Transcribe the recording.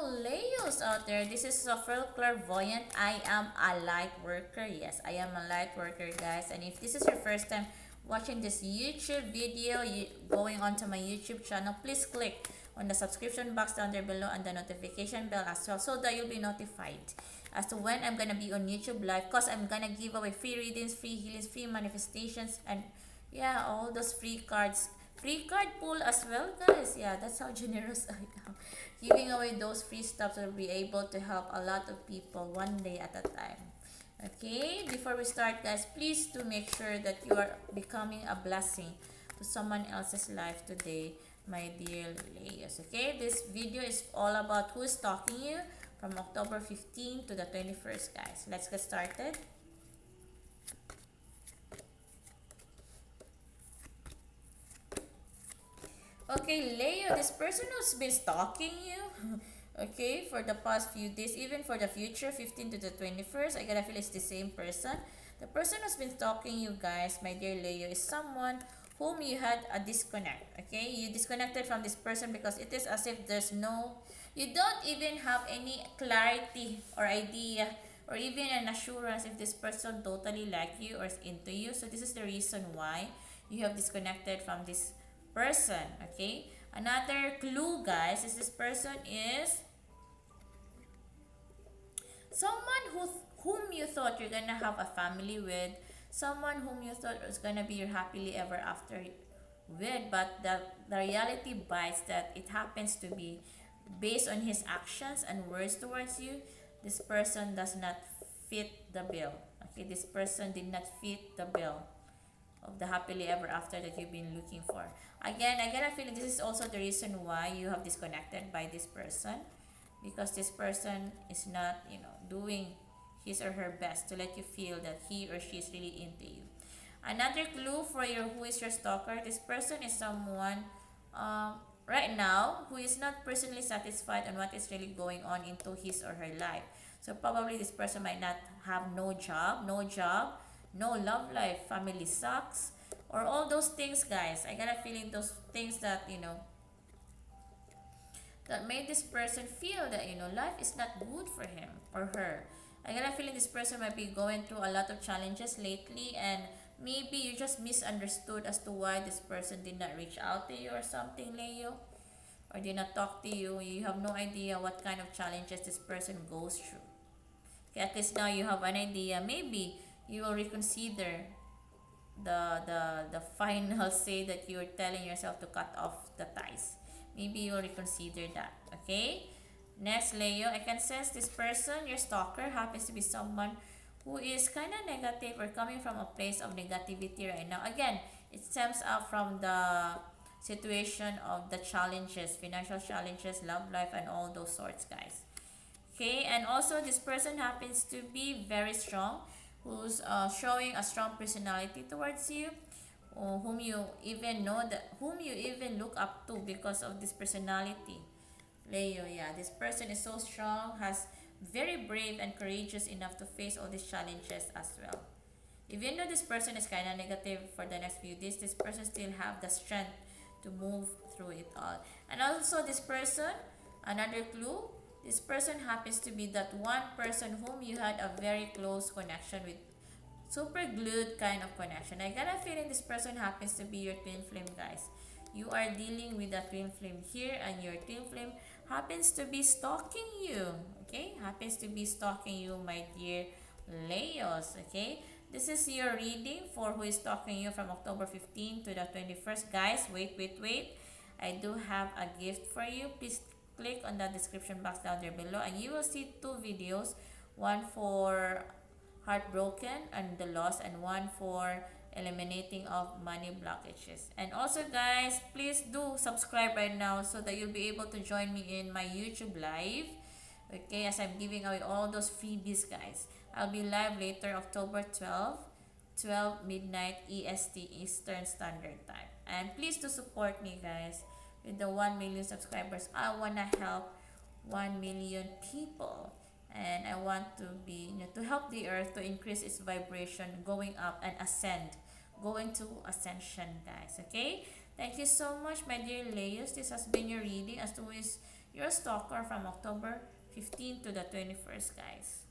Leos out there. This is Sopheriel Clairvoyant. I am a light worker. Yes, I am a light worker, guys. And if this is your first time watching this YouTube video, you, going onto my YouTube channel, please click on the subscription box down there below and the notification bell as well so that you'll be notified as to when I'm gonna be on YouTube live because I'm gonna give away free readings, free healings, free manifestations, and yeah, all those free cards free card pool as well guys. Yeah that's how generous i am. Giving away those free stuff will be able to help a lot of people one day at a time. Okay before we start guys please do make sure that you are becoming a blessing to someone else's life today my dear Leos okay? This video is all about who's talking you from October 15 to the 21st guys. Let's get started Okay, Leo, this person who's been stalking you, okay, for the past few days, even for the future, 15 to the 21st, I gotta feel it's the same person. The person who's been stalking you guys, my dear Leo, is someone whom you had a disconnect, okay? You disconnected from this person because it is as if there's no, you don't even have any clarity or idea or even an assurance if this person totally like you or is into you. So this is the reason why you have disconnected from this person okay? Another clue guys is this person is someone who whom you thought you're gonna have a family with someone whom you thought was gonna be your happily ever after with but the, the reality bites that it happens to be based on his actions and words towards you this person does not fit the bill okay? This person did not fit the bill of the happily ever after that you've been looking for. Again, I get a feeling this is also the reason why you have disconnected by this person because this person is not, you know, doing his or her best to let you feel that he or she is really into you. Another clue for your who is your stalker, this person is someone um, right now who is not personally satisfied on what is really going on into his or her life. So probably this person might not have no job, no job, no love life, family sucks, or all those things, guys. I got a feeling those things that, you know, that made this person feel that, you know, life is not good for him or her. I got a feeling this person might be going through a lot of challenges lately and maybe you just misunderstood as to why this person did not reach out to you or something, Leo. Or did not talk to you. You have no idea what kind of challenges this person goes through. Okay, at least now you have an idea. Maybe you will reconsider the the the final say that you're telling yourself to cut off the ties. Maybe you'll reconsider that okay? Next leo i can sense this person your stalker happens to be someone who is kind of negative or coming from a place of negativity right now. Again it stems out from the situation of the challenges financial challenges love life and all those sorts guys. Okay and also this person happens to be very strong who's uh, showing a strong personality towards you or whom you even know that whom you even look up to because of this personality. Leo yeah this person is so strong has very brave and courageous enough to face all these challenges as well. Even though this person is kind of negative for the next few days this person still have the strength to move through it all. And also this person another clue this person happens to be that one person whom you had a very close connection with. Super glued kind of connection. I got a feeling this person happens to be your twin flame, guys. You are dealing with a twin flame here and your twin flame happens to be stalking you. Okay? Happens to be stalking you, my dear Leos. Okay? This is your reading for who is stalking you from October 15 to the 21st. Guys, wait, wait, wait. I do have a gift for you. Please click on the description box down there below and you will see two videos. One for heartbroken and the loss and one for eliminating of money blockages. And also guys please do subscribe right now so that you'll be able to join me in my youtube live. Okay as i'm giving away all those freebies guys. I'll be live later october 12 12 midnight est eastern standard time. And please to support me guys with the 1 million subscribers i want to help 1 million people. And i want to be you know to help the earth to increase its vibration going up and ascend going to ascension guys okay? Thank you so much my dear Leos. This has been your reading as to is your stalker from October 15 to the 21st, guys.